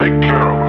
Take care of